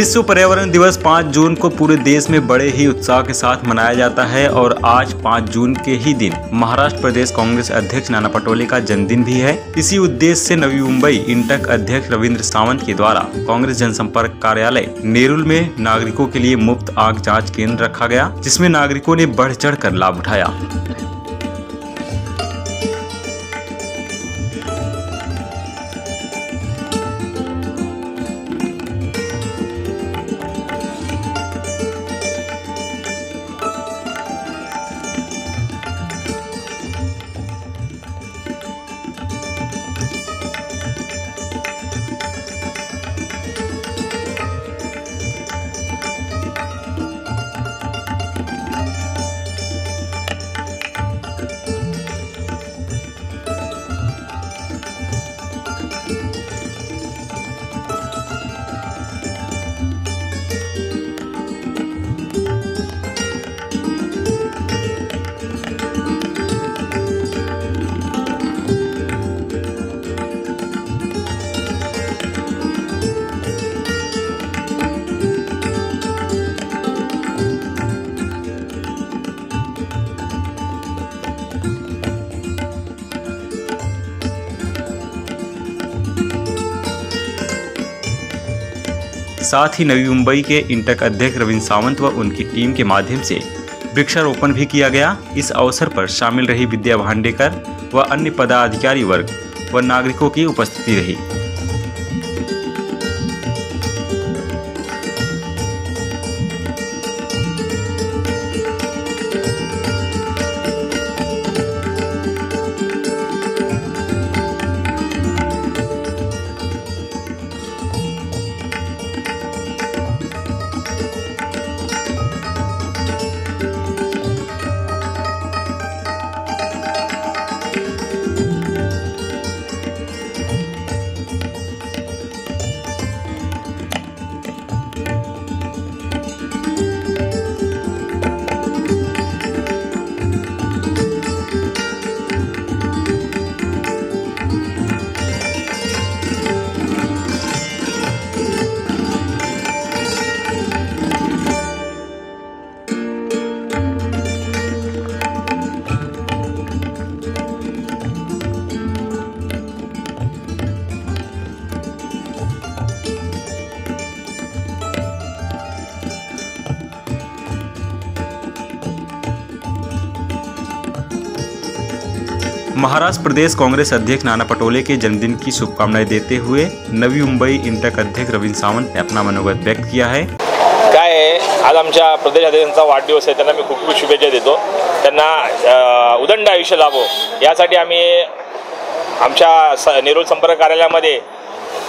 विश्व पर्यावरण दिवस 5 जून को पूरे देश में बड़े ही उत्साह के साथ मनाया जाता है और आज 5 जून के ही दिन महाराष्ट्र प्रदेश कांग्रेस अध्यक्ष नाना पटोले का जन्मदिन भी है। इसी उद्देश्य से नवी मुंबई इंटक अध्यक्ष रविंद्र सावंत के द्वारा कांग्रेस जनसंपर्क कार्यालय नेरुल में नागरिकों के लिए मुफ़्त आग जाँच केंद्र रखा गया, जिसमें नागरिकों ने बढ़ चढ़ कर लाभ उठाया। साथ ही नवी मुंबई के इंटक अध्यक्ष रविंद्र सावंत व उनकी टीम के माध्यम से वृक्षारोपण भी किया गया। इस अवसर पर शामिल रही विद्या भांडेकर व अन्य पदाधिकारी वर्ग व नागरिकों की उपस्थिति रही। महाराष्ट्र प्रदेश कांग्रेस अध्यक्ष नाना पटोले के जन्मदिन की शुभकामनाएं देते हुए नवी मुंबई इंटक अध्यक्ष रविंद्र सावंत ने अपना मनोगत व्यक्त किया है। काय आहे? आज आमच्या प्रदेश अध्यक्षांचा वाढदिवस आहे त्यांना मी खूप खूप शुभेच्छा देतो. त्यांना उदंड आयुष्य लाभो. यासाठी आम्ही आमच्या स नेरूळ संपर्क कार्यालयामध्ये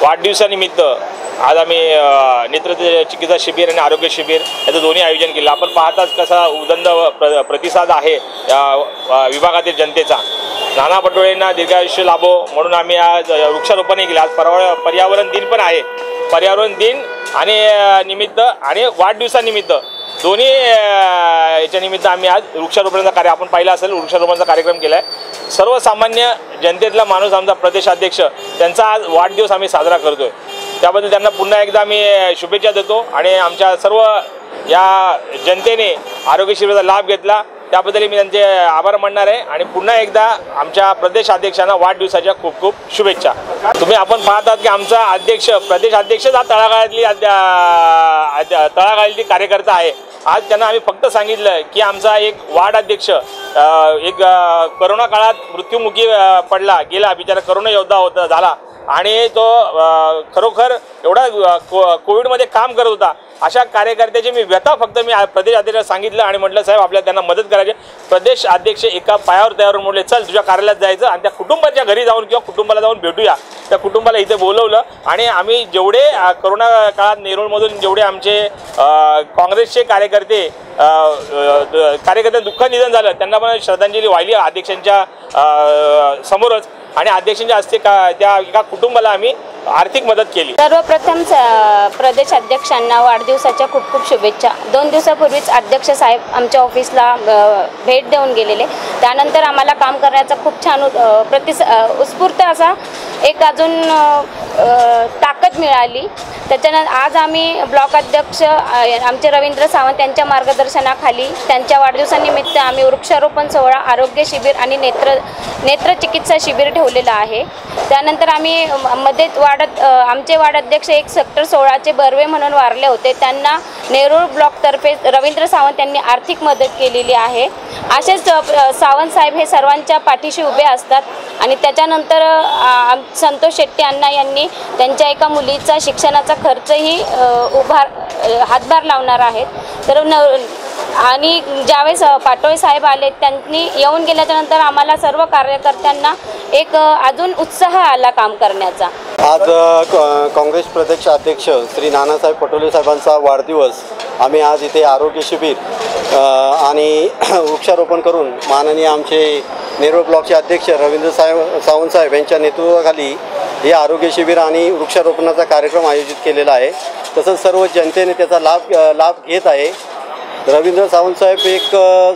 वाढदिवसानिमित्त आज आम्ही नेत्र चिकित्सा शिबिर आणि आरोग्य शिबिर याचं दोन्ही आयोजन केलं. आपण पाहताच कसा उदंड प्र प्रतिसाद आहे या विभागातील जनतेचा. नाना पटोळेंना दीर्घायुष्य लाभो म्हणून आम्ही आज वृक्षारोपणही केलं. आज पर्यावरण पर्यावरण दिन पण आहे. पर्यावरण दिन आणि निमित्त आणि वाढदिवसानिमित्त. दोन्ही याच्या निमित्त आम्ही आज वृक्षारोपणाचा कार्य आपण पाहिला असेल वृक्षारोपणाचा कार्यक्रम केला आहे सर्वसामान्य जनतेतला माणूस आमचा प्रदेशाध्यक्ष त्यांचा आज वाढदिवस आम्ही साजरा करतोय. त्याबद्दल त्यांना पुन्हा एकदा आम्ही शुभेच्छा देतो आणि आमच्या सर्व या जनतेने आरोग्य शिबिराचा लाभ घेतला. त्याबद्दल मी त्यांचे आभार मानणार आहे आणि पुन्हा एकदा आमच्या प्रदेश अध्यक्षांना वाढदिवसाच्या खूप खूप शुभेच्छा. तुम्ही आपण पाहतात की आमचा अध्यक्ष प्रदेश अध्यक्षच हा तळागाळातली तळागाळातली कार्यकर्ता आहे. आज त्यांना आम्ही फक्त सांगितलं की आमचा एक वार्ड अध्यक्ष एक करोना काळात मृत्युमुखी पडला गेला बिचारा करोना योद्धा होता झाला. आणि तो खरोखर एवढा को- कोविडमध्ये काम करत होता. अशा कार्यकर्त्याची मी व्यथा फक्त मी प्रदेश अध्यक्षाला सांगितलं आणि म्हटलं साहेब आपल्याला त्यांना मदत करायची प्रदेश अध्यक्ष एका पायावर तयार म्हटले चल तुझ्या कार्यालयात जायचं आणि त्या कुटुंबाच्या घरी जाऊन किंवा कुटुंबाला जाऊन भेटूया. त्या कुटुंबाला इथे बोलवलं आणि आम्ही जेवढे करोना काळात नेरूळमधून जेवढे आमचे काँग्रेसचे कार्यकर्ते कार्यकर्त्यांना दुःख निधन झालं त्यांना पण श्रद्धांजली वाहिली अध्यक्षांच्या समोरच. आणि अध्यक्षांच्या हस्ते का त्या एका कुटुंबाला आम्ही आर्थिक मदत केली. सर्वप्रथम स- प्रदेश अध्यक्षांना वाढदिवसाच्या खूप खूप शुभेच्छा. दोन दिवसापूर्वीच अध्यक्ष साहेब आमच्या ऑफिसला भेट देऊन गेलेले. त्यानंतर आम्हाला काम करण्याचा खूप छान प्रतिस उत्स्फूर्त असा एक अजून ताकद मिळाली. त्याच्यानंतर आज आम्ही ब्लॉक अध्यक्ष आमचे रवींद्र सावंत यांच्या मार्गदर्शनाखाली त्यांच्या वाढदिवसानिमित्त आम्ही वृक्षारोपण सोहळा आरोग्य शिबिर आणि नेत्र नेत्रचिकित्सा शिबिर ठेवलेलं आहे. त्यानंतर आम्ही मध्ये वाढत आमचे आमचे वार्डाध्यक्ष एक सेक्टर सोळाचे बर्वे म्हणून वारले होते. त्यांना नेरूळ ब्लॉकतर्फे रवींद्र सावंत यांनी आर्थिक मदत केलेली आहे. असेच सावंत साहेब हे सर्वांच्या पाठीशी उभे असतात आणि त्याच्यानंतर आम- संतोष शेट्टी अण्णा यांनी त्यांच्या एका मुलीचा शिक्षणाचा खर्चही उभार हातभार लावणार आहेत. तर न आणि ज्यावेळेस पाटोळे साहेब आले त्यांनी येऊन गेल्याच्यानंतर आम्हाला सर्व कार्यकर्त्यांना एक अजून उत्साह आला काम करण्याचा. आज काँग्रेस प्रदेश अध्यक्ष श्री नानासाहेब पटोले साहेबांचा वाढदिवस आम्ही आज इथे आरोग्य शिबिर आणि वृक्षारोपण करून माननीय आमचे नेरूळ ब्लॉकचे अध्यक्ष रवींद्र साहेब सावंतसाहेब यांच्या नेतृत्वाखाली हे आरोग्य शिबिर आणि वृक्षारोपणाचा कार्यक्रम आयोजित केलेला आहे. तसंच सर्व जनतेने त्याचा लाभ लाभ घेत आहे. रवींद्र सावंतसाहेब एक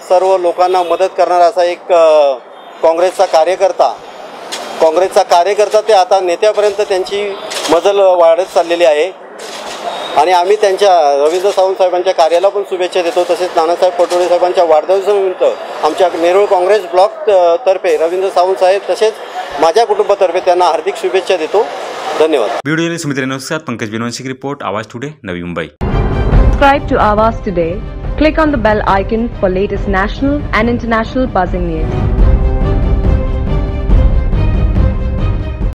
सर्व लोकांना मदत करणारा असा एक काँग्रेसचा कार्यकर्ता काँग्रेसचा कार्यकर्ता ते आता नेत्यापर्यंत त्यांची मजल वाढत चाललेली आहे. आणि आम्ही त्यांच्या रवींद्र सावंत साहेबांच्या कार्याला पण शुभेच्छा देतो. तसेच नानासाहेब पटोले साहेबांच्या वाढदिवसानिमित्त आमच्या नेरूळ काँग्रेस ब्लॉक तर्फे रवींद्र सावंत साहेब तसेच माझ्या कुटुंबातर्फे त्यांना हार्दिक शुभेच्छा देतो. धन्यवाद. व्हिडिओ जर्नलिस्ट सुमित रेणूके साथ पंकज विनोद की report Awaaz today Navi Mumbai. Subscribe to Avas today. Click on the bell icon for latest national and international buzzing news.